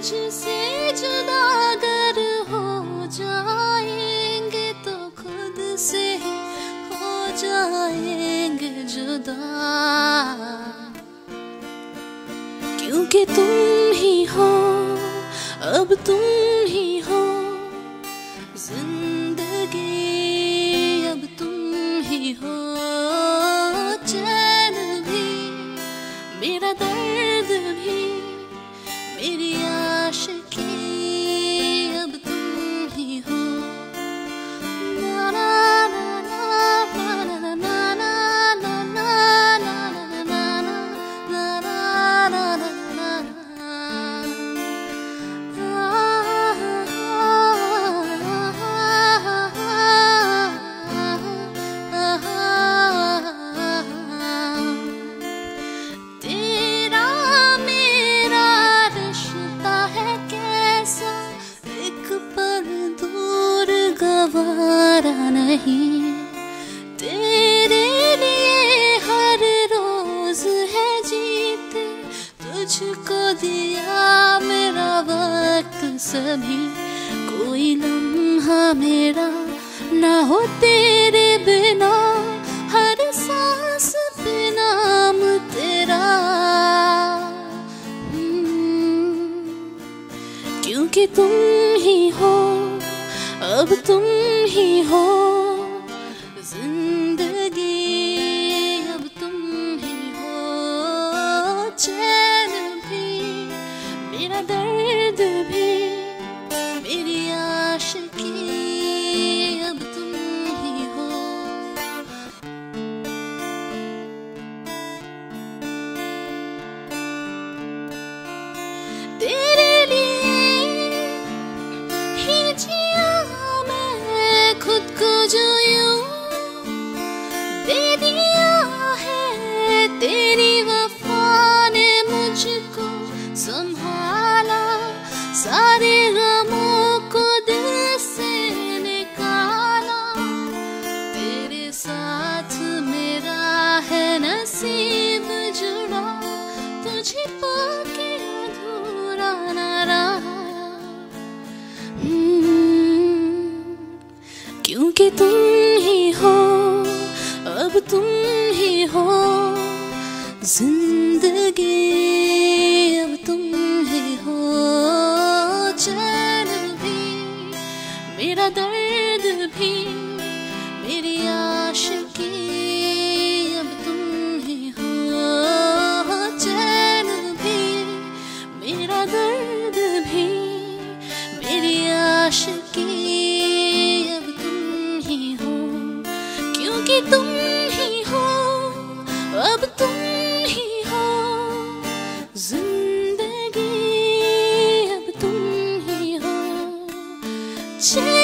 तुझसे जुदा अगर हो जाएँगे तो खुद से हो जाएँगे जुदा। क्योंकि तुम ही हो, अब तुम सभी कोई लम्हा मेरा ना हो तेरे बिना हर सांस पे नाम तेरा। हम्म, क्योंकि तुम ही हो अब तुम ही हो। तेरी वफा ने मुझको संभाला। सारे गमों को दिल से निकाला। तेरे साथ मेरा है नसीब जुड़ा। तुझे पाके अधूरा न रहा। हम्म, क्योंकि तुम ही हो अब तुम ही हो। अब तुम ही हो चैन भी। मेरा दर्द भी, मेरी अब तुम ही हो चैन भी। मेरा दर्द भी, मेरी अब हो। क्योंकि तुम ही हो, अब तुम change.